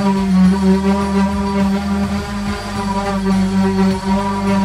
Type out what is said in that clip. Oh, my God.